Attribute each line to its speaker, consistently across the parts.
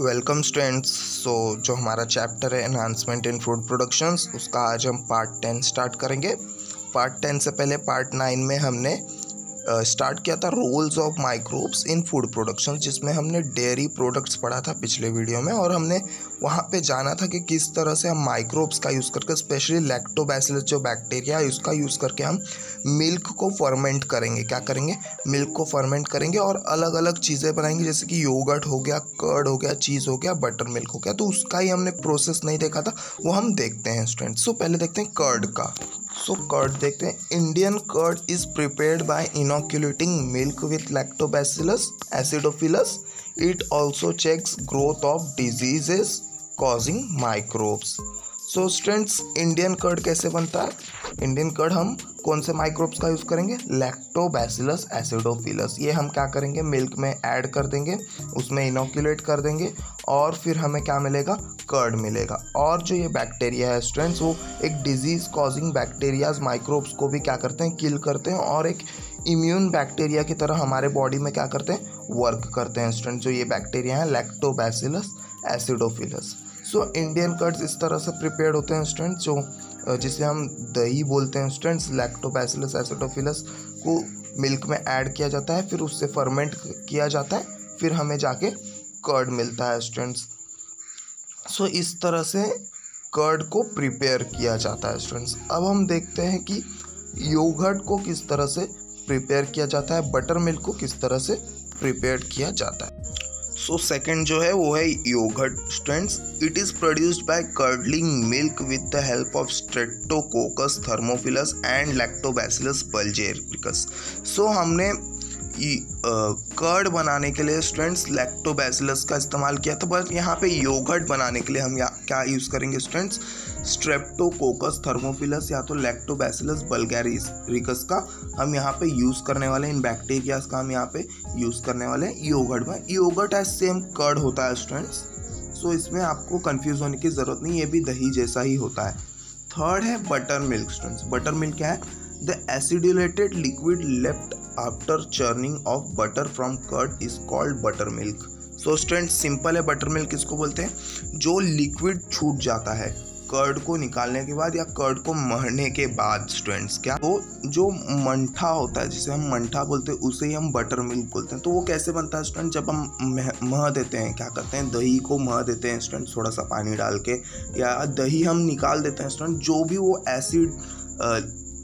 Speaker 1: Welcome students so जो हमारा chapter है एनहांसमेंट इन फ़ूड प्रोडक्शंस उसका आज हम पार्ट टेन स्टार्ट करेंगे। पार्ट टेन से पहले पार्ट नाइन में हमने स्टार्ट uh, किया था roles of microbes in food production जिसमें हमने डेयरी प्रोडक्ट्स पढ़ा था पिछले वीडियो में और हमने वहाँ पे जाना था कि किस तरह से हम माइक्रोब्स का यूज़ करके स्पेशली लैक्टोबैसिलस जो बैक्टीरिया है उसका यूज़ करके हम मिल्क को फर्मेंट करेंगे। क्या करेंगे? मिल्क को फर्मेंट करेंगे और अलग अलग चीज़ें बनाएँगे जैसे कि योगर्ट हो गया कर्ड हो गया चीज़ हो गया बटर मिल्क हो गया। तो उसका ही हमने प्रोसेस नहीं देखा था वो हम देखते हैं स्टूडेंट्स सो पहले देखते हैं कर्ड का। सो so, कर्ड देखते हैं। Indian curd is prepared by inoculating milk with lactobacillus acidophilus it also checks growth of diseases causing microbes so students Indian curd कैसे बनता? है इंडियन कर्ड हम कौन से माइक्रोब्स का यूज़ करेंगे? लैक्टोबैसिलस एसिडोफिलस ये हम क्या करेंगे? मिल्क में ऐड कर देंगे, उसमें इनोक्यूलेट कर देंगे और फिर हमें क्या मिलेगा? कर्ड मिलेगा. और जो ये बैक्टीरिया है स्टूडेंट्स वो एक डिज़ीज़ कॉजिंग बैक्टीरियाज माइक्रोब्स को भी क्या करते हैं? किल करते हैं और एक इम्यून बैक्टीरिया की तरह हमारे बॉडी में क्या करते हैं? वर्क करते हैं स्टूडेंट जो ये बैक्टीरिया हैं lactobacillus acidophilus so Indian curds इस तरह से प्रिपेयर होते हैं स्टूडेंट्स जो जिसे हम दही बोलते हैं स्टूडेंट्स लैक्टोबैसिलस एसिडोफिलस को मिल्क में ऐड किया जाता है फिर उससे फर्मेंट किया जाता है फिर हमें जाके कर्ड मिलता है स्टूडेंट्स सो so, इस तरह से कर्ड को प्रिपेयर किया जाता है स्टूडेंट्स अब हम देखते हैं कि योगर्ट को किस तरह से प्रिपेयर किया जाता है बटर मिल्क को किस तरह से प्रिपेयर किया जाता है. सो सेकेंड जो है वो है yogurt students it is produced by curdling milk with the help of streptococcus thermophilus and lactobacillus bulgaricus so हमने कर्ड बनाने के लिए स्टूडेंट्स लैक्टोबैसिलस का इस्तेमाल किया था बट यहाँ पे योगर्ट बनाने के लिए हम या, क्या यूज़ करेंगे स्टूडेंट्स स्ट्रेप्टोकोकस थर्मोफिलस या तो लैक्टोबैसिलस बल्गैरिकस का हम यहाँ पे यूज़ करने वाले इन बैक्टीरियाज का हम यहाँ पे यूज़ करने वाले हैं, योगर्ट में। योगर्ट एज सेम कर्ड होता है स्टूडेंट्स सो इसमें आपको कन्फ्यूज़ होने की ज़रूरत नहीं, ये भी दही जैसा ही होता है। थर्ड है butter milk students butter milk क्या है? The acidulated liquid left after churning of butter from curd is called buttermilk so student simple है बटर मिल्क किसको बोलते हैं? जो लिक्विड छूट जाता है कर्ड को निकालने के बाद या कर्ड को मरने के बाद स्टूडेंट्स क्या? तो जो मंठा होता है, जिसे हम मंठा बोलते हैं, उसे ही हम बटर मिल्क बोलते हैं। तो वो कैसे बनता है स्टूडेंट जब हम मह देते हैं, क्या करते हैं? दही को मह देते हैं स्टूडेंट थोड़ा सा पानी डाल के, या दही हम निकाल देते हैं स्टूडेंट जो भी वो एसिड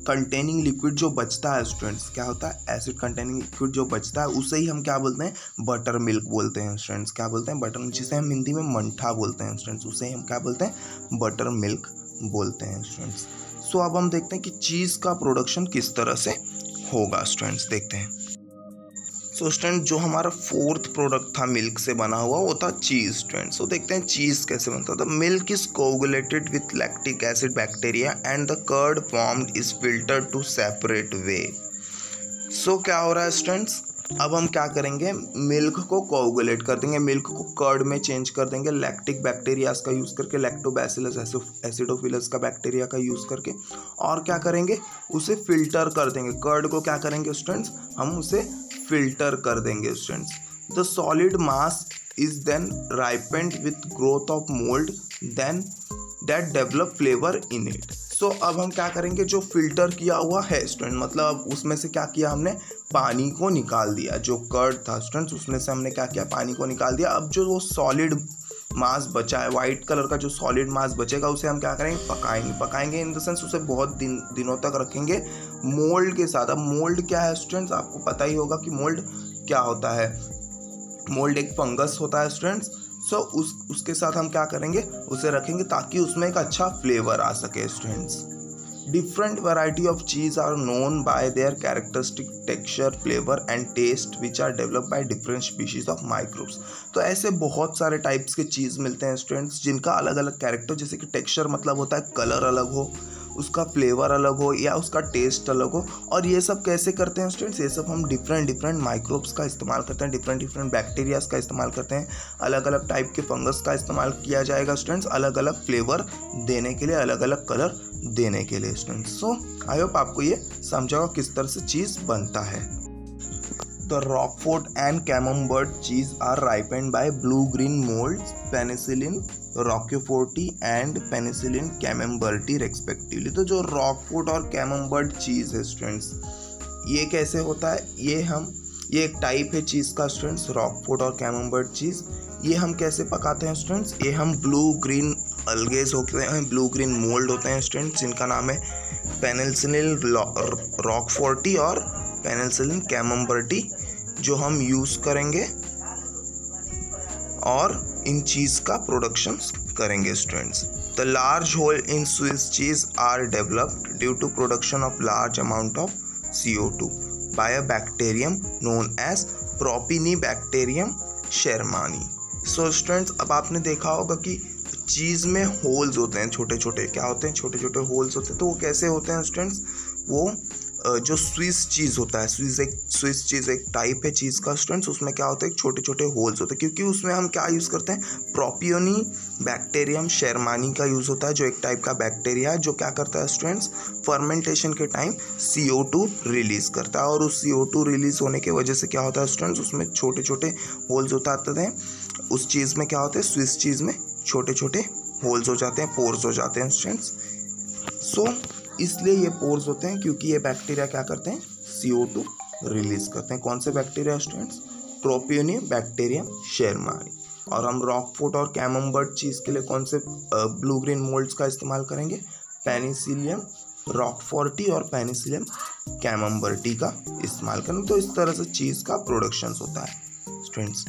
Speaker 1: कंटेनिंग लिक्विड जो बचता है स्टूडेंट्स क्या होता है? एसिड कंटेनिंग लिक्विड जो बचता है, उसे ही हम क्या बोलते हैं? बटर मिल्क बोलते हैं स्टूडेंट्स क्या बोलते हैं? बटर जिसे हम हिंदी में मंठा बोलते हैं स्टूडेंट्स उसे हम क्या बोलते हैं? बटर मिल्क बोलते हैं स्टूडेंट्स सो अब हम देखते हैं कि चीज़ का प्रोडक्शन किस तरह से होगा स्टूडेंट्स देखते हैं. सो स्टूडेंट जो हमारा फोर्थ प्रोडक्ट था मिल्क से बना हुआ, वो था चीज़ स्टूडेंट सो देखते हैं चीज़ कैसे बनता था milk is coagulated with lactic acid bacteria and the curd formed is filter to separate whey so क्या हो रहा है स्टूडेंट्स अब हम क्या करेंगे? मिल्क को कोगुलेट कर देंगे। मिल्क को कर्ड में चेंज कर देंगे। लैक्टिक बैक्टीरियाज का यूज़ करके लैक्टोबैसिलस एसिडोफिलस का बैक्टीरिया का यूज़ करके। और क्या करेंगे? उसे फ़िल्टर कर देंगे। कर्ड को क्या करेंगे स्टूडेंट्स हम उसे फ़िल्टर कर देंगे students the solid mass is then ripened with growth of mold then that develop flavour in it so अब हम क्या करेंगे? जो फ़िल्टर किया हुआ है स्टूडेंट मतलब उसमें से क्या किया हमने? पानी को निकाल दिया। जो कर्ड था स्टूडेंट्स उसमें से हमने क्या किया? पानी को निकाल दिया। अब जो वो सॉलिड मास बचा है वाइट कलर का जो सॉलिड मास बचेगा, उसे हम क्या करेंगे? पकाएँगे। पकाएँगे इन द सेंस उसे बहुत दिन, दिनों तक रखेंगे। मोल्ड के साथ। अब मोल्ड क्या है स्टूडेंट्स आपको पता ही होगा कि मोल्ड क्या होता है। मोल्ड एक फंगस होता है स्टूडेंट्स सो उस उसके साथ हम क्या करेंगे? उसे रखेंगे ताकि उसमें एक अच्छा फ्लेवर आ सके students Different variety of cheese are known by their characteristic texture, flavor and taste which are developed by different species of microbes. तो ऐसे बहुत सारे टाइप्स के चीज़ मिलते हैं स्टूडेंट्स जिनका अलग अलग कैरेक्टर जैसे कि टेक्सचर मतलब होता है कलर अलग हो। उसका फ्लेवर अलग हो या उसका टेस्ट अलग हो। और ये सब कैसे करते हैं स्टूडेंट्स ये सब हम डिफरेंट डिफरेंट माइक्रोब्स का इस्तेमाल करते हैं डिफरेंट डिफरेंट बैक्टीरियाज का इस्तेमाल करते हैं। अलग अलग टाइप के फंगस का इस्तेमाल किया जाएगा स्टूडेंट्स अलग अलग फ्लेवर देने के लिए अलग अलग कलर देने के लिए स्टूडेंट्स सो आई होप आपको ये समझा किस तरह से चीज़ बनता है। The The Roquefort and Camembert cheese are ripened by blue-green molds, penicillin roqueforti and penicillin camemberti respectively तो जो रॉकफोर्ट और कैमेम्बर्ट चीज़ है स्टूडेंट्स ये कैसे होता है? ये हम, ये एक टाइप है चीज़ का स्टूडेंट्स रॉकफोर्ट और कैमेम्बर्ट चीज़ ये हम कैसे पकाते हैं स्टूडेंट्स ये हम ब्लू ग्रीन अलगेज होते हैं ब्लू ग्रीन मोल्ड होते हैं स्टूडेंट्स जिनका नाम है पेनिसिलिन रॉकफोर्टी और पेनिसिलिन कैमेम्बर्टी जो हम यूज़ करेंगे। और इन चीज़ का प्रोडक्शन करेंगे students the large hole in Swiss cheese are developed due to production of large amount of C O two by a bacterium known as propionibacterium shermanii so students अब आपने देखा होगा कि चीज़ में होल्स होते हैं छोटे छोटे क्या होते हैं? छोटे छोटे होल्स होते हैं। तो वो कैसे होते हैं स्टूडेंट्स वो जो स्विस चीज़ होता है स्विस एक स्विस चीज़ एक टाइप है चीज़ का स्टूडेंट्स उसमें क्या होता है छोटे छोटे होल्स होते हैं क्योंकि उसमें हम क्या यूज़ करते हैं? प्रोपियोनी बैक्टेरियम शेरमानी का यूज़ होता है जो एक टाइप का बैक्टीरिया है जो क्या करता है स्टूडेंट्स फर्मेंटेशन के टाइम सी रिलीज़ करता है और उस सी रिलीज़ होने की वजह से क्या होता है स्टूडेंट्स उसमें छोटे छोटे होल्स होता आते हैं। उस चीज़ में क्या होता है? स्विस चीज़ में छोटे छोटे होल्स हो जाते हैं पोर्स हो जाते हैं स्टूडेंट्स सो so, इसलिए ये पोर्स होते हैं क्योंकि ये बैक्टीरिया क्या करते हैं? सी रिलीज़ करते हैं। कौन से bacteria students propionibacterium shermanii और हम रॉकफुट और कैमम्बर्ट चीज़ के लिए कौन से ब्लू ग्रीन मोल्ड्स का इस्तेमाल करेंगे? पेनिसिलियम रॉकफोर्टी और पेनिसिलियम कैमम्बर्टी का इस्तेमाल करेंगे। तो इस तरह से चीज़ का प्रोडक्शन होता है। स्टूडेंट्स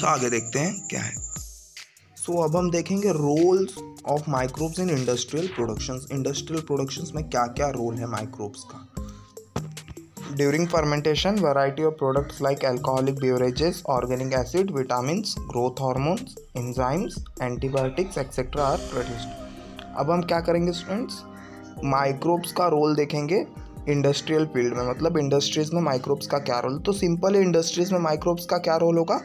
Speaker 1: सो आगे देखते हैं क्या है। सो so, अब हम देखेंगे roles of microbes in industrial productions industrial productions में क्या क्या रोल है माइक्रोब्स का? During fermentation variety of products like alcoholic beverages organic acid vitamins growth hormones enzymes antibiotics etcetera are produced अब हम क्या करेंगे स्टूडेंट्स माइक्रोब्स का रोल देखेंगे इंडस्ट्रियल फ़ील्ड में। मतलब इंडस्ट्रीज़ में माइक्रोब्स का क्या रोल तो सिंपल इंडस्ट्रीज़ में माइक्रोब्स का क्या रोल होगा?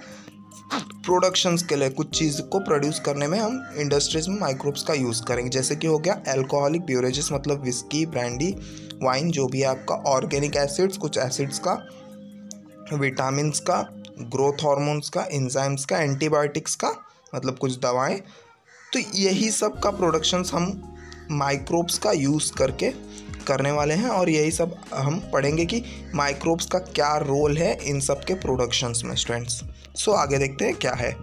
Speaker 1: प्रोडक्शंस के लिए कुछ चीज़ को प्रोड्यूस करने में हम इंडस्ट्रीज़ में माइक्रोब्स का यूज़ करेंगे। जैसे कि हो गया एल्कोहलिक ब्यूरेजेस मतलब विस्की ब्रांडी वाइन जो भी है आपका ऑर्गेनिक एसिड्स कुछ एसिड्स का विटामिन का ग्रोथ हार्मोन्स का इंजाइम्स का एंटीबायोटिक्स का मतलब कुछ दवाएँ। तो यही सब का प्रोडक्शंस हम माइक्रोब्स का यूज़ करके करने वाले हैं और यही सब हम पढ़ेंगे कि माइक्रोब्स का क्या रोल है इन सब के प्रोडक्शंस में स्टूडेंट्स सो आगे देखते हैं क्या है.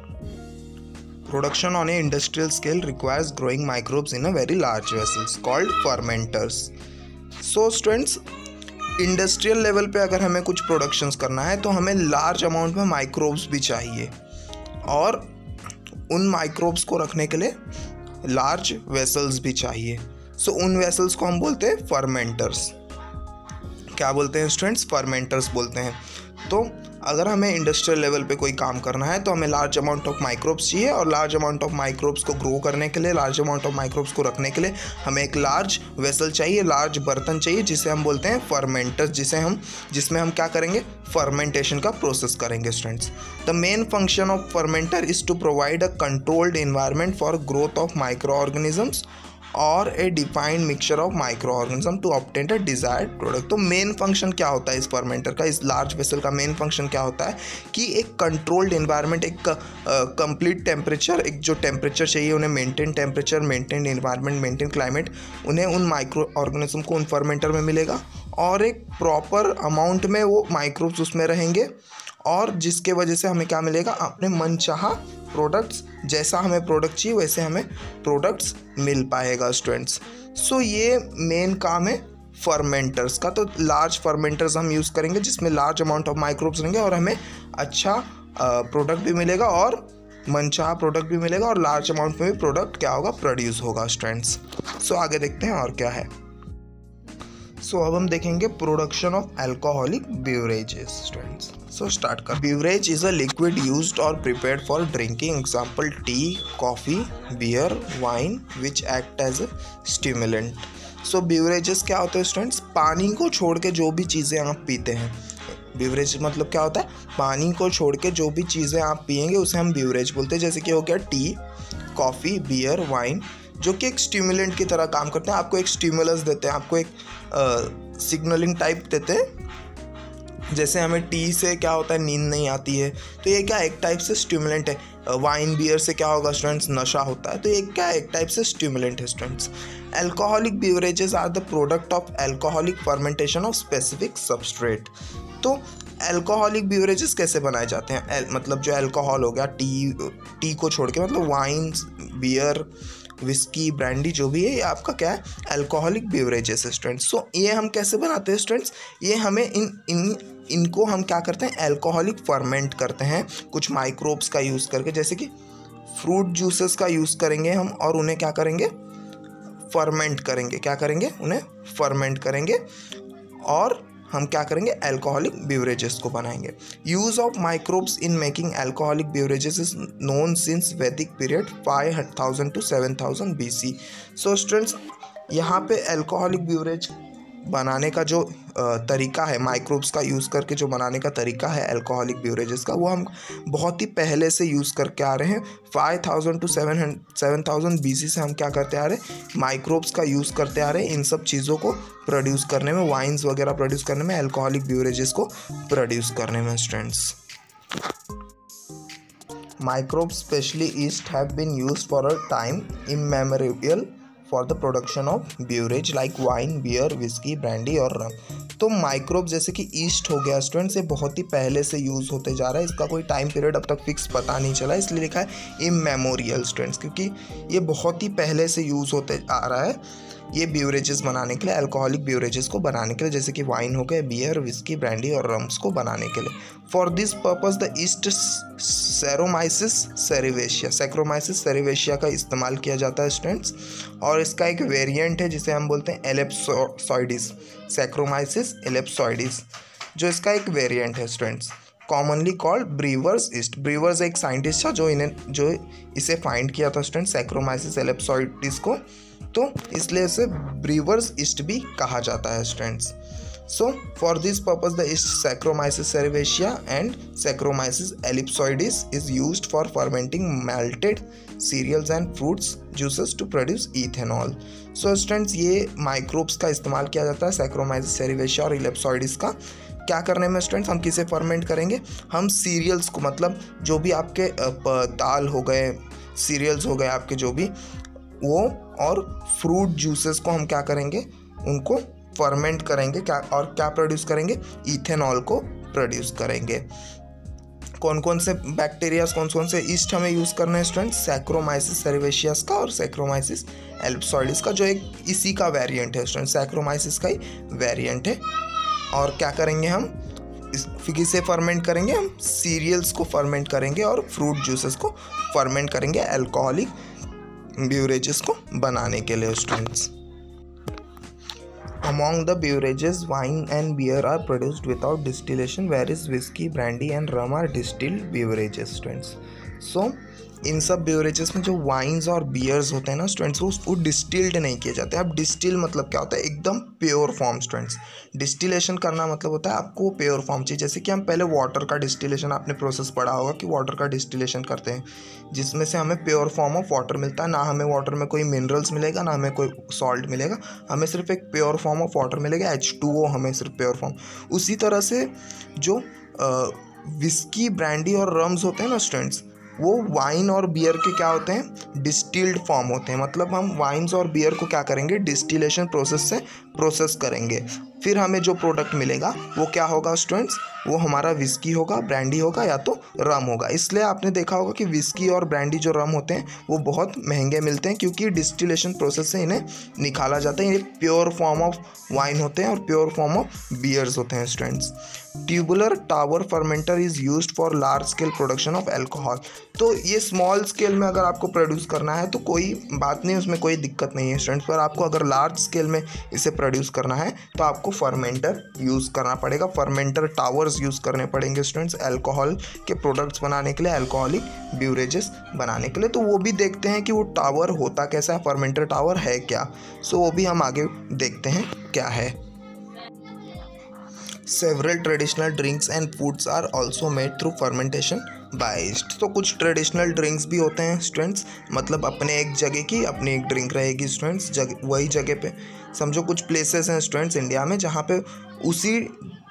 Speaker 1: Production on a industrial scale requires growing microbes in a very large vessels called fermenters so students industrial level पे अगर हमें कुछ प्रोडक्शंस करना है तो हमें लार्ज अमाउंट में माइक्रोब्स भी चाहिए. और उन माइक्रोब्स को रखने के लिए लार्ज वेसल्स भी चाहिए. सो उन वेसल्स को हम बोलते हैं फर्मेंटर्स क्या बोलते हैं स्टूडेंट्स फर्मेंटर्स बोलते हैं। तो अगर हमें इंडस्ट्रियल लेवल पे कोई काम करना है तो हमें लार्ज अमाउंट ऑफ़ माइक्रोब्स चाहिए और लार्ज अमाउंट ऑफ़ माइक्रोब्स को ग्रो करने के लिए लार्ज अमाउंट ऑफ़ माइक्रोब्स को रखने के लिए हमें एक लार्ज वेसल चाहिए लार्ज बर्तन चाहिए, जिसे हम बोलते हैं फर्मेंटर्स जिसे हम, जिसमें हम क्या करेंगे? फर्मेंटेशन का प्रोसेस करेंगे students the main function of fermenter is to provide a controlled environment for growth of microorganisms और a defined mixture of microorganism to obtain a desired product तो मेन फ़ंक्शन क्या होता है इस फर्मेंटर का? इस लार्ज वेसल का main function क्या होता है? कि एक कंट्रोल्ड इन्वायरमेंट एक कंप्लीट टेम्परेचर एक जो टेम्परेचर चाहिए उन्हें maintain temperature maintain environment maintain climate उन्हें उन माइक्रो ऑर्गेनिज्म को उन फर्मेंटर में मिलेगा। और एक प्रॉपर अमाउंट में वो माइक्रोब्स उसमें रहेंगे। और जिसके वजह से हमें क्या मिलेगा? अपने मन चाह प्रोडक्ट्स जैसा हमें प्रोडक्ट चाहिए, वैसे हमें प्रोडक्ट्स मिल पाएगा स्टूडेंट्स सो ये मेन काम है फर्मेंटर्स का. तो लार्ज फर्मेंटर्स हम यूज़ करेंगे, जिसमें लार्ज अमाउंट ऑफ़ माइक्रोब्स रहेंगे और हमें अच्छा प्रोडक्ट भी मिलेगा और मनचाहा प्रोडक्ट भी मिलेगा और लार्ज अमाउंट में भी प्रोडक्ट क्या होगा? प्रोड्यूस होगा स्टूडेंट्स सो आगे देखते हैं और क्या है. सो अब हम देखेंगे production of alcoholic beverages students so start कर। Beverage is a liquid use or prepare for drinking example tea coffee beer wine which act as a stimulant so beverages क्या होते हैं स्टूडेंट्स पानी को छोड़ के जो भी चीज़ें आप पीते हैं। बेवरेज मतलब क्या होता है? पानी को छोड़ के जो भी चीज़ें आप पियेंगे, उसे हम बेवरेज बोलते हैं। जैसे कि हो गया टी कॉफ़ी बियर वाइन जो कि एक स्टिमुलेंट की तरह काम करते हैं। आपको एक स्टिमुलस देते हैं, आपको एक सिग्नलिंग टाइप देते हैं। जैसे हमें टी से क्या होता है, नींद नहीं आती है तो ये क्या एक टाइप से स्टिमुलेंट है। वाइन बियर से क्या होगा स्टूडेंट्स नशा होता है तो ये क्या एक टाइप से स्टिमुलेंट है students alcoholic beverages are the product of alcoholic fermentation of specific substrate तो एल्कोहलिक बीवरेजेस कैसे बनाए जाते हैं? मतलब जो एल्कोहल हो गया टी टी को छोड़ के मतलब वाइन बियर विस्की ब्रांडी जो भी है, ये आपका क्या है? अल्कोहलिक बेवरेजेस है स्टूडेंट्स सो ये हम कैसे बनाते हैं स्टूडेंट्स ये हमें इन इन, इनको हम क्या करते हैं? अल्कोहलिक फर्मेंट करते हैं, कुछ माइक्रोब्स का यूज़ करके, जैसे कि फ्रूट जूसेस का यूज़ करेंगे हम और उन्हें क्या करेंगे? फर्मेंट करेंगे. क्या करेंगे? उन्हें फर्मेंट करेंगे और हम क्या करेंगे? एल्कोहलिक बेवरेजेस को बनाएँगे। Use of microbes in making alcoholic beverages is known since Vedic period five thousand to seven thousand B C so students यहाँ पे एल्कोहलिक बेवरेज बनाने का जो तरीका है माइक्रोब्स का यूज़ करके जो बनाने का तरीका है अल्कोहलिक ब्यूरेजेस का, वो हम बहुत ही पहले से यूज़ करके आ रहे हैं। Five thousand to seven seven thousand B से हम क्या करते आ रहे हैं? माइक्रोब्स का यूज़ करते आ रहे हैं इन सब चीज़ों को प्रोड्यूस करने में वाइन्स वगैरह प्रोड्यूस करने में अल्कोहलिक बेवरेजेस को प्रोड्यूस करने में students microbes specially yeast have been used for a time immemorial for the production of beverage like wine beer whisky brandy और रम तो माइक्रोब जैसे कि ईस्ट हो गया स्टूडेंट्स ये बहुत ही पहले से यूज़ होते जा रहा है। इसका कोई टाइम पीरियड अब तक फिक्स पता नहीं चला। इसलिए लिखा है इमेमोरियल मेमोरियल स्टूडेंट्स क्योंकि ये बहुत ही पहले से यूज़ होते आ रहा है। ये ब्यूरेजेस बनाने के लिए अल्कोहलिक ब्यूरेजेस को बनाने के लिए, जैसे कि वाइन हो गए बियर विस्की ब्रांडी और रम्स को बनाने के लिए। For this purpose the yeast saccharomyces cerevisiae saccharomyces cerevisiae का इस्तेमाल किया जाता है स्टूडेंट्स और इसका एक वेरिएंट है, जिसे हम बोलते हैं एलेप्सोइडिस सेक्रोमाइसिस एलेप्सोइडिस जो इसका एक वेरिएंट है students commonly called brewer's yeast brewers एक साइंटिस्ट था, जो इन्हें, जो इसे फाइंड किया था स्टूडेंट सेक्रोमाइसिस एलेप्सोइडिस को। तो इसलिए इसे ब्रीवर्स ईस्ट भी कहा जाता है students so for this purpose the yeast saccharomyces cerevisiae and saccharomyces ellipsoideus is use for fermenting malted cereals and fruits juices to produce ethanol so students ये माइक्रोब्स का इस्तेमाल किया जाता है सैक्रोमाइसिस सेरिवेशिया और इलेप्सॉइडिस का। क्या करने में स्टूडेंट्स हम किसे फर्मेंट करेंगे? हम सीरियल्स को मतलब जो भी आपके दाल हो गए सीरियल्स हो गए आपके जो भी वो और फ्रूट जूसेस को हम क्या करेंगे? उनको फर्मेंट करेंगे, क्या और क्या प्रोड्यूस करेंगे? इथेनॉल को प्रोड्यूस करेंगे। कौन कौन से बैक्टीरियाज कौन कौन से ईस्ट हमें यूज़ करना है स्टूडेंट सैक्रोमाइसिस सर्वेशियस का और सैक्रोमाइसिस एल्पसॉइडिस का, जो एक इसी का वेरिएंट है स्टूडेंट सैक्रोमाइसिस का ही वेरिएंट है। और क्या करेंगे हम? किसे फर्मेंट करेंगे हम। सीरियल्स को फर्मेंट करेंगे और फ्रूट जूसेस को फर्मेंट करेंगे अल्कोहलिक ब्यूरेजेस को बनाने के लिए students among the beverages wine and beer are produced without distillation where is whisky brandy and rum are distilled beverages students so इन सब बेवरेजेस में जो वाइन्स और बियर्स होते हैं ना स्टूडेंट्स वो वो डिस्टिल्ड नहीं किए जाते। अब डिस्टिल मतलब क्या होता है? एकदम प्योर फॉर्म स्टूडेंट्स डिस्टिलेशन करना मतलब होता है आपको प्योर फॉर्म चाहिए। जैसे कि हम पहले वाटर का डिस्टिलेशन आपने प्रोसेस पढ़ा होगा कि वाटर का डिस्टिलेशन करते हैं। जिसमें से हमें प्योर फॉर्म ऑफ़ वाटर मिलता है। ना हमें वाटर में कोई मिनरल्स मिलेगा, ना हमें कोई सॉल्ट मिलेगा। हमें सिर्फ़ एक प्योर फॉर्म ऑफ़ वाटर मिलेगा एच टू ओ हमें सिर्फ़ प्योर फॉर्म उसी तरह से जो विस्की ब्रांडी और रम्स होते हैं ना स्टूडेंट्स वो वाइन और बियर के क्या होते हैं? डिस्टिल्ड फॉर्म होते हैं। मतलब हम वाइन्स और बियर को क्या करेंगे? डिस्टिलेशन प्रोसेस से प्रोसेस करेंगे। फिर हमें जो प्रोडक्ट मिलेगा, वो क्या होगा स्टूडेंट्स वो हमारा विस्की होगा ब्रांडी होगा या तो रम होगा। इसलिए आपने देखा होगा कि विस्की और ब्रांडी जो रम होते हैं, वो बहुत महँगे मिलते हैं क्योंकि डिस्टिलेशन प्रोसेस से इन्हें निकाला जाता है। ये प्योर फॉर्म ऑफ़ वाइन होते हैं और प्योर फॉर्म ऑफ़ बियर्स होते हैं students tubular tower fermenter is use for large scale production of alcohol तो ये स्मॉल स्केल में अगर आपको प्रोड्यूस करना है तो कोई बात नहीं, उसमें कोई दिक्कत नहीं है स्टूडेंट्स पर आपको अगर लार्ज स्केल में इसे प्रोड्यूस करना है तो आपको फर्मेंटर यूज़ करना पड़ेगा। फर्मेंटर टावर्स यूज़ करने पड़ेंगे स्टूडेंट्स अल्कोहल के प्रोडक्ट्स बनाने के लिए अल्कोहलिक ब्यूरेजेस बनाने के लिए। तो वो भी देखते हैं कि वो टावर होता कैसा है फर्मेंटर टावर है क्या? सो वो भी हम आगे देखते हैं क्या है। Several traditional drinks and foods are also made through fermentation by yeast तो कुछ ट्रेडिशनल ड्रिंक्स भी होते हैं, स्टूडेंट्स। मतलब अपने एक जगह की अपनी एक ड्रिंक रहेगी, स्टूडेंट्स। जग, वही जगह पे। समझो कुछ प्लेसेस हैं स्टूडेंट्स इंडिया में जहाँ पे उसी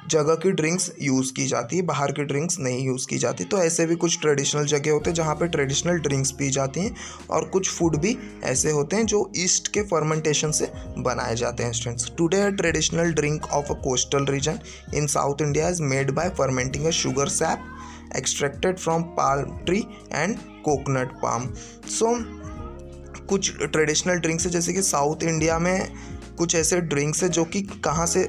Speaker 1: जगह की ड्रिंक्स यूज़ की जाती है, बाहर की ड्रिंक्स नहीं यूज़ की जाती। तो ऐसे भी कुछ ट्रेडिशनल जगह होते हैं जहाँ पे ट्रेडिशनल ड्रिंक्स पी जाती हैं और कुछ फ़ूड भी ऐसे होते हैं जो ईस्ट के फर्मेंटेशन से बनाए जाते हैं students. Toddy a traditional drink of a coastal region in South India is made by fermenting a sugar sap extracted from palm tree and coconut palm so कुछ ट्रेडिशनल ड्रिंक्स है, जैसे कि south India में कुछ ऐसे drinks है जो कि कहाँ से,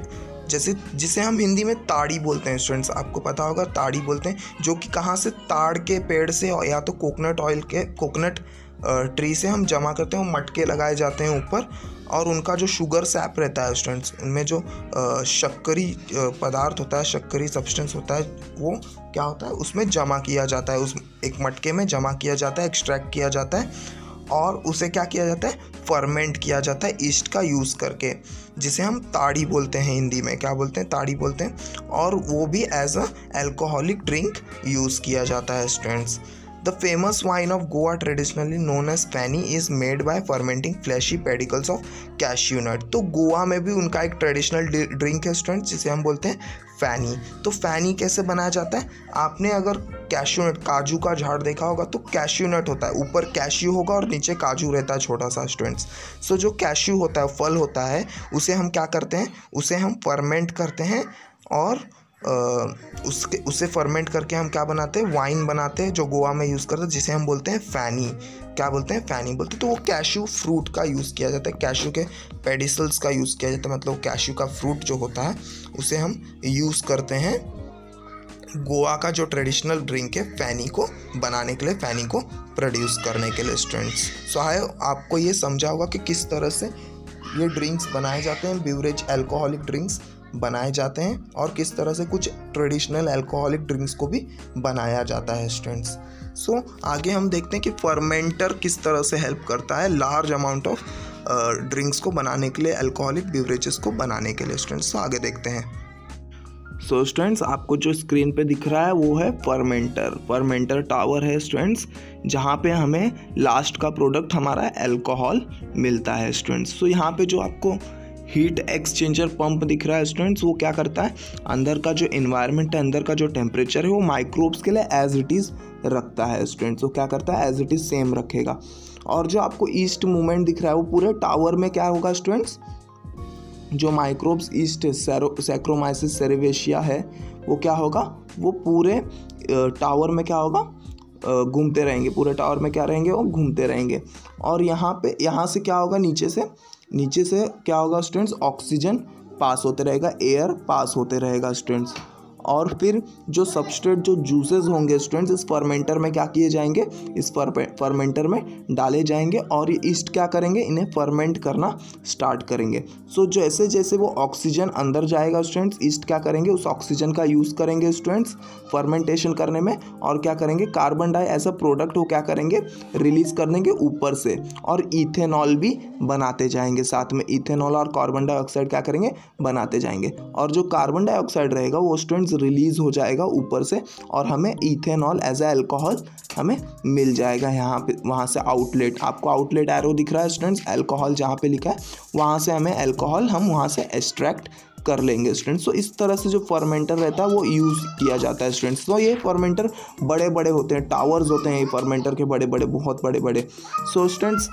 Speaker 1: जैसे, जिसे हम हिंदी में ताड़ी बोलते हैं स्टूडेंट्स आपको पता होगा, ताड़ी बोलते हैं, जो कि कहाँ से ताड़ के पेड़ से या तो कोकोनट ऑयल के कोकोनट ट्री से हम जमा करते हैं मटके लगाए जाते हैं ऊपर। और उनका जो शुगर सैप रहता है स्टूडेंट्स उनमें जो शक्करी पदार्थ होता है, शक्करी सब्सटेंस होता है, वो क्या होता है? उसमें जमा किया जाता है, उस एक मटके में जमा किया जाता है एक्सट्रैक्ट किया जाता है और उसे क्या किया जाता है? फर्मेंट किया जाता है ईस्ट का यूज़ करके, जिसे हम ताड़ी बोलते हैं हिंदी में। क्या बोलते हैं? ताड़ी बोलते हैं। और वो भी as a alcoholic drink use किया जाता है students the famous wine of Goa traditionally known as feni is made by fermenting fleshy pedicels of cashew nut तो गोवा में भी उनका एक ट्रेडिशनल ड्रिंक है स्टूडेंट जिसे हम बोलते हैं फैनी तो फैनी कैसे बनाया जाता है? आपने अगर कैश्यू नट काजू का झाड़ देखा होगा तो कैश्यू नट होता है। ऊपर कैश्यू होगा और नीचे काजू रहता है छोटा सा स्टूडेंट्स सो जो कैश्यू होता है, फल होता है, उसे हम क्या करते हैं? उसे हम फर्मेंट करते हैं और उसके, उसे फर्मेंट करके हम क्या बनाते हैं? वाइन बनाते हैं, जो गोवा में यूज़ करते हैं, जिसे हम बोलते हैं फैनी क्या बोलते हैं? फैनी बोलते हैं तो वो कैशू फ्रूट का यूज़ किया जाता है। कैशू के पेडिसल्स का यूज़ किया जाता है मतलब कैशू का फ्रूट जो होता है, उसे हम यूज़ करते हैं। गोवा का जो ट्रेडिशनल ड्रिंक है फैनी को बनाने के लिए फैनी को प्रोड्यूस करने के लिए स्टूडेंट्स सो आए आपको ये समझा होगा कि किस तरह से ये ड्रिंक्स बनाए जाते हैं ब्यूरेज एल्कोहलिक ड्रिंक्स बनाए जाते हैं और किस तरह से कुछ ट्रेडिशनल अल्कोहलिक ड्रिंक्स को भी बनाया जाता है स्टूडेंट्स सो so, आगे हम देखते हैं कि फर्मेंटर किस तरह से हेल्प करता है लार्ज अमाउंट ऑफ़ ड्रिंक्स को बनाने के लिए अल्कोहलिक बिवरेजेस को बनाने के लिए स्टूडेंट्स तो आगे देखते हैं. सो so, स्टूडेंट्स आपको जो स्क्रीन पे दिख रहा है वो है फर्मेंटर फर्मेंटर टावर है स्टूडेंट्स जहाँ पे हमें लास्ट का प्रोडक्ट हमारा अल्कोहल मिलता है स्टूडेंट्स सो so, यहाँ पे जो आपको हीट एक्सचेंजर पंप दिख रहा है स्टूडेंट्स वो क्या करता है? अंदर का जो इन्वायरमेंट है, अंदर का जो टेम्परेचर है, वो माइक्रोब्स के लिए एज इट इज़ रखता है स्टूडेंट्स वो क्या करता है? एज इट इज़ सेम रखेगा। और जो आपको ईस्ट मूवमेंट दिख रहा है, वो पूरे टावर में क्या होगा स्टूडेंट्स जो माइक्रोब्स ईस्ट सैक्रोमाइसिस सेरेवेशिया है, वो क्या होगा? वो पूरे टावर में क्या होगा? घूमते रहेंगे। पूरे टावर में क्या रहेंगे? वो घूमते रहेंगे। और यहाँ पे, यहाँ से क्या होगा? नीचे से नीचे से क्या होगा स्टूडेंट्स ऑक्सीजन पास होते रहेगा एयर पास होते रहेगा स्टूडेंट्स और फिर जो सबस्ट्रेट जो जूसेस होंगे स्टूडेंट्स इस फर्मेंटर में क्या किए जाएँगे? इस फर्मेंटर में डाले जाएँगे और ये ईस्ट क्या करेंगे? इन्हें फर्मेंट करना स्टार्ट करेंगे। सो so, जैसे जैसे वो ऑक्सीजन अंदर जाएगा स्टूडेंट्स ईस्ट क्या करेंगे? उस ऑक्सीजन का यूज़ करेंगे स्टूडेंट्स फर्मेंटेशन करने में और क्या करेंगे? कार्बन डाई ऐसा प्रोडक्ट वो क्या करेंगे? रिलीज़ करने के ऊपर से और इथेनॉल भी बनाते जाएँगे साथ में। इथेनॉल और कार्बन डाइऑक्साइड क्या करेंगे? बनाते जाएँगे। और जो कार्बन डाइऑक्साइड रहेगा वो स्टूडेंट्स रिलीज़ हो जाएगा ऊपर से और हमें इथेनॉल एज ए अल्कोहल हमें मिल जाएगा यहाँ पे, वहाँ से आउटलेट आपको आउटलेट एरो दिख रहा है स्टूडेंट्स अल्कोहल जहाँ पे लिखा है, वहाँ से हमें अल्कोहल हम वहाँ से एक्सट्रैक्ट कर लेंगे स्टूडेंट्स तो इस तरह से जो फर्मेंटर रहता है, वो यूज़ किया जाता है स्टूडेंट्स तो ये फर्मेंटर बड़े बड़े होते हैं टावर्स होते हैं ये फर्मेंटर के बड़े बड़े बहुत बड़े बड़े सो स्टूडेंट्स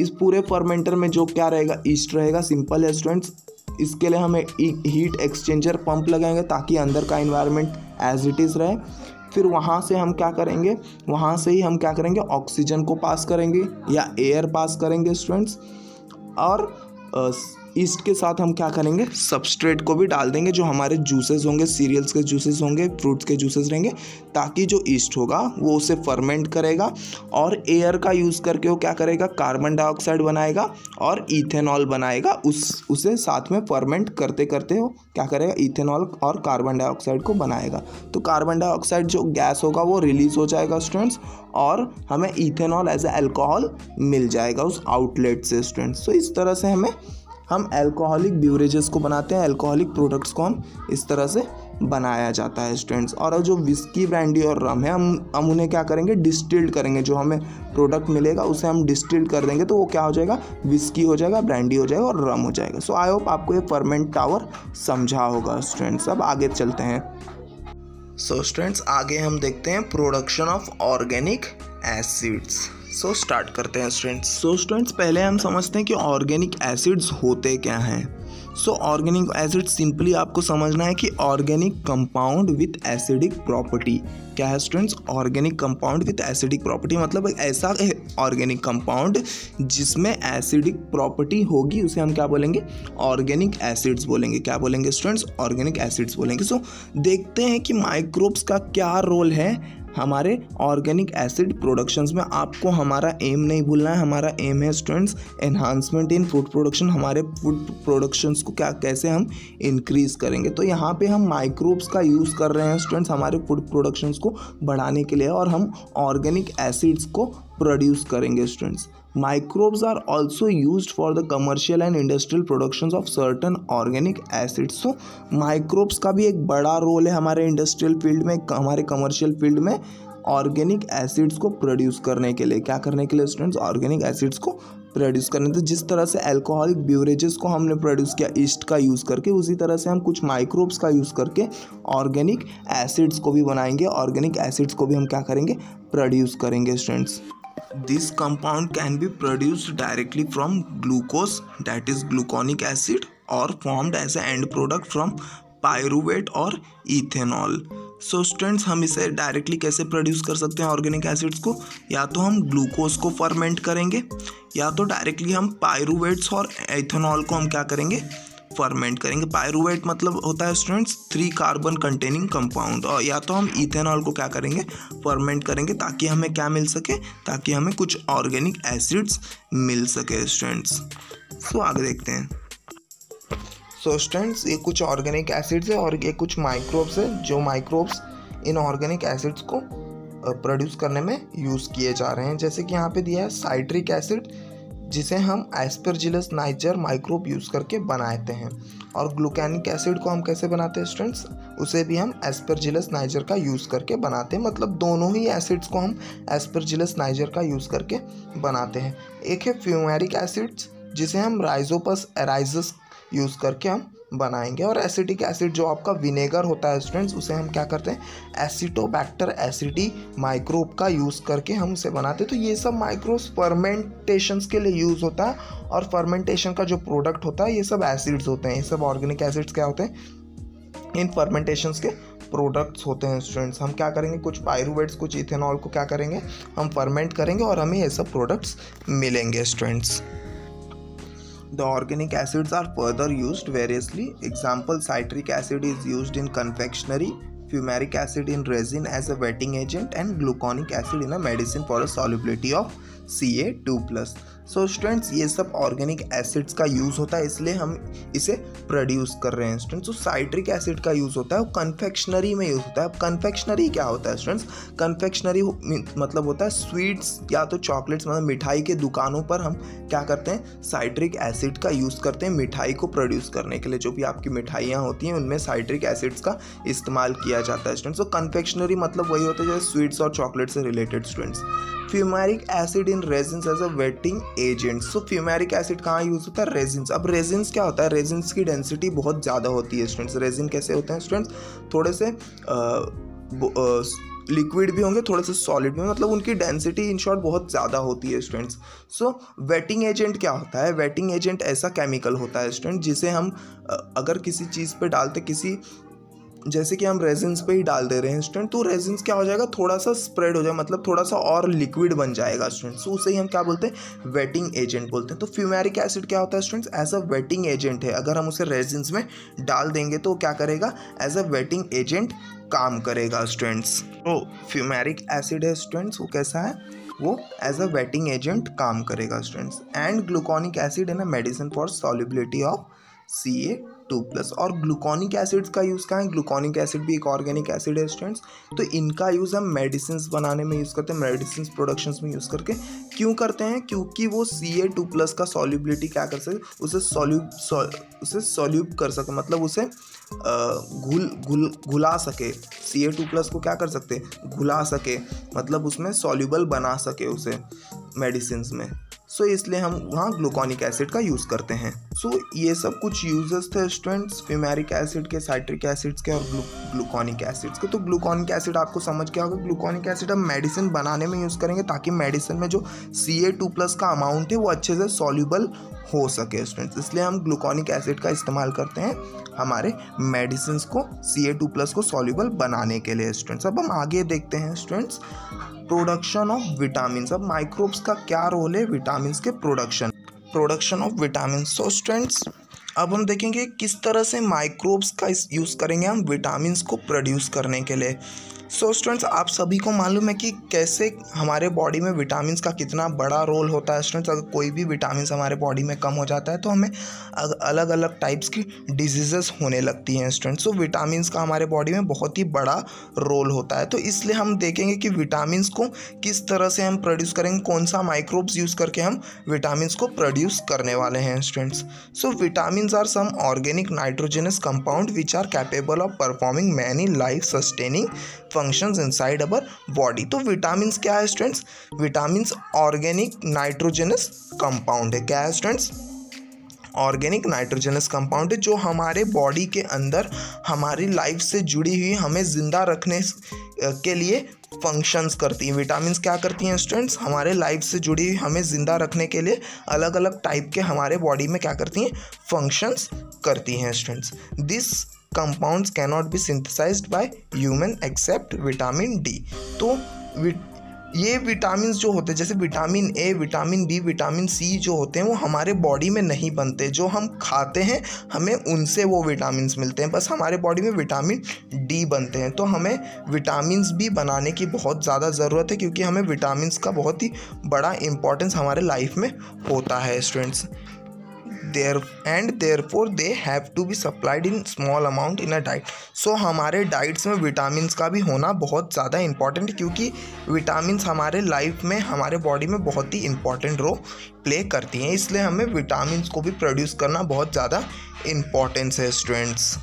Speaker 1: इस पूरे फर्मेंटर में जो क्या रहेगा ईस्ट रहेगा सिंपल है स्टूडेंट्स इसके लिए हमें हीट एक्सचेंजर पंप लगाएँगे ताकि अंदर का इन्वायरमेंट एज इट इज़ रहे। फिर वहाँ से हम क्या करेंगे? वहाँ से ही हम क्या करेंगे? ऑक्सीजन को पास करेंगे या एयर पास करेंगे स्टूडेंट्स और ईस्ट के साथ हम क्या करेंगे? सबस्ट्रेट को भी डाल देंगे, जो हमारे जूसेस होंगे सीरियल्स के जूसेस होंगे फ्रूट्स के जूसेस रहेंगे, ताकि जो ईस्ट होगा, वो उसे फर्मेंट करेगा और एयर का यूज़ करके वो क्या करेगा? कार्बन डाइऑक्साइड बनाएगा और इथेनॉल बनाएगा। उस, उसे साथ में फर्मेंट करते करते वो क्या करेगा? इथेनॉल और कार्बन डाइऑक्साइड को बनाएगा। तो कार्बन डाइऑक्साइड जो गैस होगा, वो रिलीज़ हो जाएगा स्टूडेंट्स और हमें इथेनॉल एज ए अल्कोहल मिल जाएगा उस आउटलेट से स्टूडेंट्स तो इस तरह से हमें हम एल्कोहलिक ब्यूरेजेस को बनाते हैं एल्कोहलिक प्रोडक्ट्स को हम इस तरह से बनाया जाता है स्टूडेंट्स और जो विस्की ब्रांडी और रम है हम हम उन्हें क्या करेंगे? डिस्टिल्ड करेंगे। जो हमें प्रोडक्ट मिलेगा उसे हम डिस्टिल्ड कर देंगे तो वो क्या हो जाएगा? विस्की हो जाएगा ब्रांडी हो जाएगा और रम हो जाएगा. सो आई होप आपको ये फर्मेंट टावर समझा होगा स्टूडेंट्स अब आगे चलते हैं. सो so, स्टूडेंट्स आगे हम देखते हैं production of organic acids so so, start करते हैं स्टूडेंट्स सो स्टूडेंट्स पहले हम समझते हैं कि ऑर्गेनिक एसिड्स होते क्या हैं. सो ऑर्गेनिक एसिड सिंपली आपको समझना है कि organic compound with acidic property क्या है students organic compound with acidic property मतलब ऐसा ऑर्गेनिक कंपाउंड जिसमें एसिडिक प्रॉपर्टी होगी उसे हम क्या बोलेंगे? ऑर्गेनिक एसिड्स बोलेंगे. क्या बोलेंगे स्टूडेंट्स ऑर्गेनिक एसिड्स बोलेंगे. सो so, देखते हैं कि माइक्रोब्स का क्या रोल है हमारे ऑर्गेनिक एसिड प्रोडक्शंस में आपको हमारा एम नहीं भूलना है। हमारा एम है students enhancement in food production हमारे फ़ूड प्रोडक्शंस को क्या, कैसे हम इंक्रीज़ करेंगे? तो यहाँ पे हम माइक्रोब्स का यूज़ कर रहे हैं स्टूडेंट्स हमारे फ़ूड प्रोडक्शंस को बढ़ाने के लिए और हम ऑर्गेनिक एसिड्स को प्रोड्यूस करेंगे students Microbes are also use for the commercial and industrial production of certain organic acids. So microbes का भी एक बड़ा रोल है हमारे इंडस्ट्रियल फ़ील्ड में, हमारे कमर्शियल फ़ील्ड में ऑर्गेनिक एसिड्स को प्रोड्यूस करने के लिए. क्या करने के लिए स्टूडेंट्स ऑर्गेनिक एसिड्स को प्रोड्यूस करने तो जिस तरह से अल्कोहलिक ब्यूरेजेस को हमने प्रोड्यूस किया ईस्ट का यूज़ करके, उसी तरह से हम कुछ माइक्रोब्स का यूज़ करके ऑर्गेनिक एसिड्स को भी बनाएँगे. ऑर्गेनिक एसिड्स को भी हम क्या करेंगे? प्रोड्यूस करेंगे students this compound can be produced directly from glucose that is gluconic acid or formed as an end product from pyruvate और इथेनॉल सो स्टूडेंट्स हम इसे डायरेक्टली कैसे प्रोड्यूस कर सकते हैं ऑर्गेनिक एसिड्स को या तो हम ग्लूकोज को फर्मेंट करेंगे या तो डायरेक्टली हम पायरुवेट्स और इथेनॉल को हम क्या करेंगे फर्मेंट करेंगे। पायरुवेट मतलब होता है students three carbon containing compound और या तो हम इथेनॉल को क्या करेंगे? फर्मेंट करेंगे ताकि हमें क्या मिल सके? ताकि हमें कुछ ऑर्गेनिक एसिड्स मिल सके स्टूडेंट्स सो आगे देखते हैं। सो स्टूडेंट्स ये कुछ ऑर्गेनिक एसिड्स है और ये कुछ माइक्रोब्स है, जो माइक्रोब्स इन ऑर्गेनिक एसिड्स को प्रोड्यूस करने में यूज़ किए जा रहे हैं। जैसे कि यहाँ पे दिया है साइट्रिक एसिड जिसे हम एस्परजिलस नाइजर माइक्रोब यूज़ करके बनाते हैं। और ग्लूकैनिक एसिड को हम कैसे बनाते हैं स्टूडेंट्स उसे भी हम एस्परजिलस नाइजर का यूज़ करके बनाते हैं। मतलब दोनों ही एसिड्स को हम एस्परजिलस नाइजर का यूज़ करके बनाते हैं। एक है फ्यूमेरिक एसिड्स जिसे हम राइजोपस एराइजस यूज़ करके हम बनाएँगे और एसिटिक एसिड जो आपका विनेगर होता है स्टूडेंट्स उसे हम क्या करते हैं? एसिटोबैक्टर एसिडी माइक्रोब का यूज़ करके हम उसे बनाते हैं। तो ये सब माइक्रोब्स फर्मेंटेशन के लिए यूज़ होता है और फर्मेंटेशन का जो प्रोडक्ट होता है, ये सब एसिड्स होते हैं। ये सब ऑर्गेनिक एसिड्स क्या होते हैं? इन फर्मेंटेशन के प्रोडक्ट्स होते हैं स्टूडेंट्स हम क्या करेंगे? कुछ पायरुवेट्स कुछ इथेनॉल को क्या करेंगे? हम फर्मेंट करेंगे और हमें ये सब प्रोडक्ट्स मिलेंगे students The organic acids are further used variously. Example citric acid is used in confectionery, fumaric acid in resin as a wetting agent, and gluconic acid in a medicine for a solubility of Ca2+ so so, students ये सब organic acids का use होता है इसलिए हम इसे produce कर रहे हैं स्टूडेंट्स तो साइट्रिक एसिड का यूज़ होता है वो कन्फेक्शनरी में यूज़ होता है. अब कन्फेक्शनरी क्या होता है स्टूडेंट्स कन्फेक्शनरी मतलब होता है स्वीट्स या तो चॉकलेट्स मतलब मिठाई के दुकानों पर हम क्या करते हैं? साइट्रिक एसिड का यूज़ करते हैं मिठाई को प्रोड्यूस करने के लिए. जो भी आपकी मिठाइयाँ होती हैं उनमें साइट्रिक एसिड्स का इस्तेमाल किया जाता है स्टूडेंट्स तो कन्फेक्शनरी मतलब वही होता है जैसे स्वीट्स और चॉकलेट से related students fumaric acid in resins as a wetting agent so fumaric acid कहाँ यूज़ होता है? रेजिन्स अब रेजिन्स क्या होता है? रेजिन्स की डेंसिटी बहुत ज़्यादा होती है स्टूडेंट्स रेजिन कैसे होते हैं स्टूडेंट्स थोड़े से लिक्विड भी होंगे, थोड़े से सॉलिड भी मतलब उनकी डेंसिटी इन शॉर्ट बहुत ज़्यादा होती है स्टूडेंट्स सो वेटिंग एजेंट क्या होता है? वेटिंग एजेंट ऐसा केमिकल होता है स्टूडेंट जिसे हम अगर किसी चीज़ पे डालते, किसी जैसे कि हम रेजिन्स पे ही डाल दे रहे हैं स्टूडेंट तो रेजिन्स क्या हो जाएगा? थोड़ा सा स्प्रेड हो जाए मतलब थोड़ा सा और लिक्विड बन जाएगा स्टूडेंट्स तो उसे ही हम क्या बोलते हैं? वेटिंग एजेंट बोलते हैं. तो फ्यूमेरिक एसिड क्या होता है students as a wetting agent है. अगर हम उसे रेजिन्स में डाल देंगे तो क्या करेगा? एज अ वेटिंग एजेंट काम करेगा स्टूडेंट्स तो फ्यूमेरिक एसिड है स्टूडेंट्स वो कैसा है? वो एज अ वेटिंग एजेंट काम करेगा students and gluconic acid in a medicine for solubility of C A two plus और ग्लूकोनिक एसिड्स का यूज़ कहाँ है? ग्लूकोनिक एसिड भी एक ऑर्गेनिक एसिड है स्टूडेंट्स तो इनका यूज़ हम मेडिसिन बनाने में यूज़ करते हैं मेडिसिन प्रोडक्शन में यूज़ करके. क्यों करते हैं? क्योंकि वो सी ए टू प्लस का सॉल्यूबिलिटी क्या कर सके? उसे सॉल्यूब उसे सॉल्यूब कर सके मतलब उसे घुल घुल, घुला सके. सी ए टू प्लस को क्या कर सकते? घुला सके. मतलब उसमें सॉल्यूबल बना सके उसे मेडिसिन में. सो इसलिए हम वहाँ ग्लूकोनिक एसिड का यूज़ करते हैं। सो ये सब कुछ यूजेस थे स्टूडेंट्स फिमेरिक एसिड के साइट्रिक एसिड्स के और ग्लू ग्लूकोनिक एसिड्स के। तो ग्लूकोनिक एसिड आपको समझ गया होगा ग्लूकोनिक एसिड हम मेडिसिन बनाने में यूज़ करेंगे ताकि मेडिसिन में जो सी ए टू प्लस का अमाउंट है, वो अच्छे से सॉल्यूबल हो सके स्टूडेंट्स इसलिए हम ग्लूकोनिक एसिड का इस्तेमाल करते हैं हमारे मेडिसिन को सी ए टू प्लस को सॉल्यूबल बनाने के लिए स्टूडेंट्स अब हम आगे देखते हैं स्टूडेंट्स प्रोडक्शन ऑफ़ विटामिन अब माइक्रोब्स का क्या रोल है विटामिन के production production of vitamin so students अब हम देखेंगे किस तरह से माइक्रोब्स का यूज़ करेंगे हम विटामिन को प्रोड्यूस करने के लिए. सो स्टूडेंट्स आप सभी को मालूम है कि कैसे हमारे बॉडी में विटामिन का कितना बड़ा रोल होता है स्टूडेंट्स अगर कोई भी विटामिन हमारे बॉडी में कम हो जाता है तो हमें अलग अलग टाइप्स की डिजीज़ेस होने लगती हैं स्टूडेंट्स सो विटामिन का हमारे बॉडी में बहुत ही बड़ा रोल होता है. तो इसलिए हम देखेंगे कि विटामिन को किस तरह से हम प्रोड्यूस करेंगे कौन सा माइक्रोब्स यूज़ करके हम विटामिन को प्रोड्यूस करने वाले हैं students so vitamin are some organic nitrogenous compound which are capable of performing many life sustaining functions inside our body तो विटामिन क्या है students vitamin organic nitrogenous compound है। क्या है स्टूडेंट्स ऑर्गेनिक नाइट्रोजनस कंपाउंड है, जो हमारे बॉडी के अंदर, हमारी लाइफ से जुड़ी हुई हमें ज़िंदा रखने के लिए फ़ंक्शंस करती हैं। विटामिन क्या करती हैं स्टूडेंट्स हमारे लाइफ से जुड़ी हुई हमें ज़िंदा रखने के लिए अलग अलग टाइप के हमारे बॉडी में क्या करती हैं? फ़ंक्शंस करती हैं students this compounds cannot be synthesized by human except vitamin D तो ये विटामिन जो होते हैं, जैसे vitamin A vitamin B vitamin C जो होते हैं, वो हमारे बॉडी में नहीं बनते। जो हम खाते हैं, हमें उनसे वो विटामिन मिलते हैं। बस हमारे बॉडी में विटामिन डी बनते हैं। तो हमें विटामिन भी बनाने की बहुत ज़्यादा ज़रूरत है, क्योंकि हमें विटामिन का बहुत ही बड़ा इंपॉर्टेंस हमारे लाइफ में होता है students there and therefore they have to be supplied in small amount in a diet so हमारे डाइट्स में विटामिन का भी होना बहुत ज़्यादा इंपॉर्टेंट क्योंकि विटामिन हमारे लाइफ में, हमारे बॉडी में बहुत ही इंपॉर्टेंट रोल प्ले करती हैं। इसलिए हमें विटामिन को भी प्रोड्यूस करना बहुत ज़्यादा इम्पॉर्टेंस है students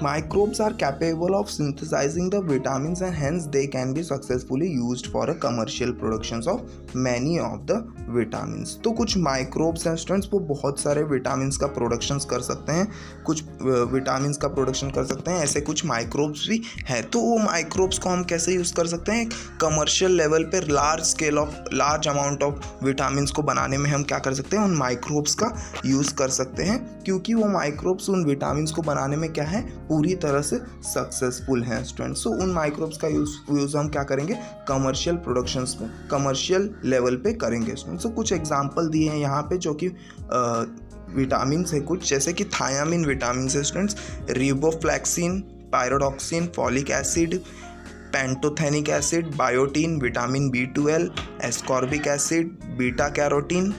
Speaker 1: Microbes are capable of synthesizing the vitamins and hence they can be successfully used for a commercial productions of many of the vitamins. तो कुछ माइक्रोब्स हैं स्टूडेंट्स वो बहुत सारे विटामिन का प्रोडक्शन कर सकते हैं। कुछ विटामिन का प्रोडक्शन कर सकते हैं, ऐसे कुछ माइक्रोब्स भी हैं। तो वो माइक्रोब्स को हम कैसे यूज़ कर सकते हैं? कमर्शियल लेवल पर large scale of large amount of vitamin को बनाने में हम क्या कर सकते हैं? उन माइक्रोब्स का यूज़ कर सकते हैं। क्योंकि वो माइक्रोब्स उन विटामिन को बनाने में क्या है? पूरी तरह से सक्सेसफुल हैं स्टूडेंट्स सो उन माइक्रोब्स का यूज़ यूज़ हम क्या करेंगे? कमर्शियल प्रोडक्शंस में कमर्शियल लेवल पे करेंगे स्टूडेंट्स सो कुछ एग्जांपल दिए हैं यहाँ पे जो कि विटामिन है कुछ, जैसे कि थायामिन विटामिन है students riboflavin pyridoxine folic acid pantothenic acid biotin vitamin B twelve ascorbic acid beta carotene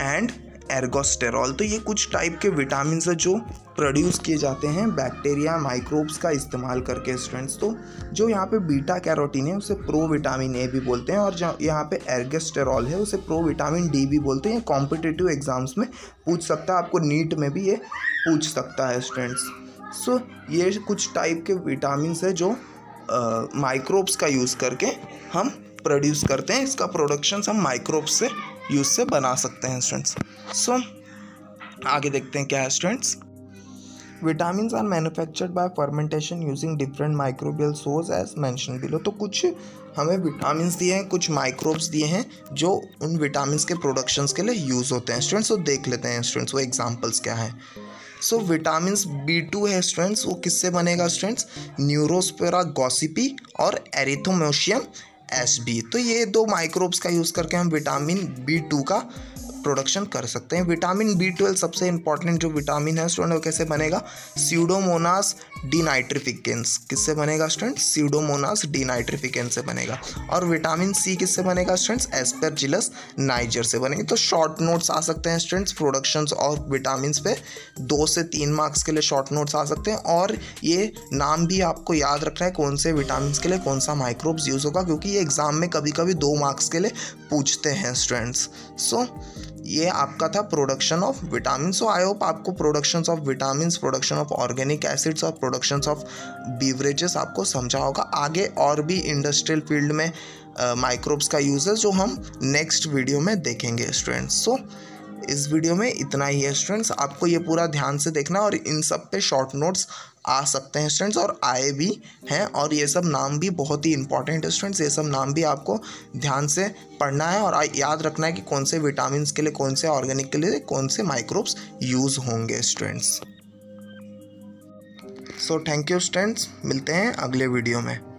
Speaker 1: and ergosterol तो ये कुछ टाइप के विटामिन है जो प्रोड्यूस किए जाते हैं बैक्टीरिया माइक्रोब्स का इस्तेमाल करके स्टूडेंट्स। तो जो यहाँ पे बीटा कैरोटीन है उसे प्रो विटामिन ए भी बोलते हैं और जो यहाँ पे एर्गेस्टेरॉल है उसे प्रो विटामिन डी भी बोलते हैं। कॉम्पिटिटिव एग्ज़ाम्स में पूछ सकता है आपको नीट में भी ये पूछ सकता है स्टूडेंट्स। सो ये कुछ टाइप के विटामिन है जो माइक्रोब्स का यूज़ करके हम प्रोड्यूस करते हैं। इसका प्रोडक्शन हम माइक्रोब्स से यूज़ से बना सकते हैं स्टूडेंट्स। सो so, आगे देखते हैं क्या है students. Vitamin are manufactured by fermentation using different microbial source as mention below तो कुछ हमें विटामिन दिए हैं, कुछ माइक्रोब्स दिए हैं, जो उन विटामिन के प्रोडक्शन के लिए यूज़ होते हैं। स्टूडेंट्स वो देख लेते हैं स्टूडेंट्स वो एग्जाम्पल्स क्या है। सो विटामिन बी टू है स्टूडेंट्स वो किससे बनेगा स्टूडेंट्स न्यूरोस्पेरा गॉसिपी और एरिथोमोशियम एस बी तो ये दो माइक्रोब्स का यूज़ करके हम विटामिन बी टू का प्रोडक्शन कर सकते हैं। विटामिन बी ट्वेल्व सबसे इंपॉर्टेंट जो विटामिन है स्टूडेंट वो कैसे बनेगा? सीडोमोनास डीनाइट्रिफिकेंस किससे बनेगा स्टूडेंट सीडोमोनास डीनाइट्रिफिकेंस से बनेगा। और विटामिन सी किससे बनेगा स्टूडेंट्स एस्पेरजिलस नाइजर से बनेंगे। तो शॉर्ट नोट्स आ सकते हैं स्टूडेंट्स प्रोडक्शन और विटामिन पे। दो से तीन मार्क्स के लिए शॉर्ट नोट्स आ सकते हैं। और ये नाम भी आपको याद रखना है, कौन से विटामिन के लिए, कौन सा माइक्रोब्स यूज़ होगा, क्योंकि ये एग्ज़ाम में कभी कभी दो मार्क्स के लिए पूछते हैं स्टूडेंट्स सो ये आपका था production of vitamin so I hope आपको production of vitamin production of organic acids और प्रोडक्शन ऑफ़ बीवरेजेस आपको समझा होगा। आगे और भी इंडस्ट्रियल फ़ील्ड में माइक्रोब्स uh, का यूजेस जो हम नेक्स्ट वीडियो में देखेंगे स्टूडेंट्स सो so, इस वीडियो में इतना ही है स्टूडेंट्स आपको ये पूरा ध्यान से देखना और इन सब पे शॉर्ट नोट्स आ सकते हैं स्टूडेंट्स और आए भी हैं और ये सब नाम भी बहुत ही इंपॉर्टेंट है स्टूडेंट्स ये सब नाम भी आपको ध्यान से पढ़ना है और याद रखना है कि कौन से विटामिन के लिए, कौन से ऑर्गेनिक के लिए, कौन से माइक्रोब्स यूज़ होंगे students so thank you students मिलते हैं अगले वीडियो में.